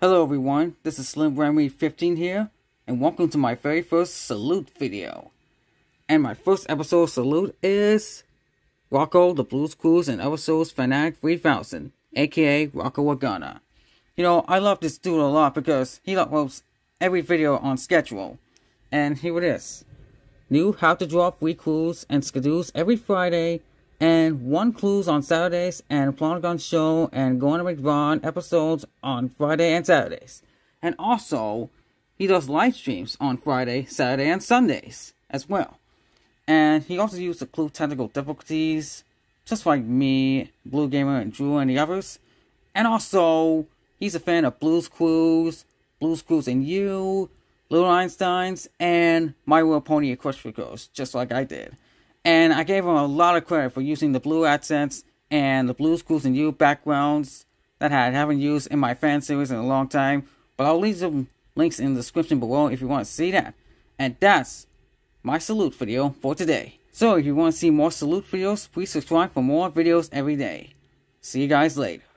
Hello everyone, this is SlimBranMii 15 here, and welcome to my very first Salute video. And my first episode of Salute is Rocco the Blues Clues and Episodes Fanatic 3000, aka Rocco Wagana. You know, I love this dude a lot because he uploads every video on schedule. And here it is. New How to Draw Free Clues and Schedules every Friday and one clues on Saturdays and Polygon Show and Going to McVon episodes on Friday and Saturdays. And also, he does live streams on Friday, Saturday, and Sundays as well. And he also uses the clue technical difficulties, just like me, Blue Gamer, and Drew, and the others. And also, he's a fan of Blues Clues, Blues Clues and You, Little Einsteins, and My Little Pony Equestria Girls, just like I did. And I gave him a lot of credit for using the blue accents and the Blues Clues and You backgrounds that I haven't used in my fan series in a long time. But I'll leave some links in the description below if you want to see that. And that's my salute video for today. So if you want to see more salute videos, please subscribe for more videos every day. See you guys later.